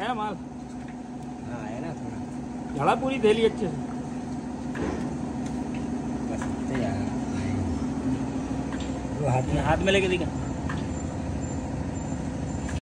आया माल हाँ आया ना थोड़ा झड़ा पूरी दे ली अच्छे से बस यार हाथ में हाथ में लेके दिखा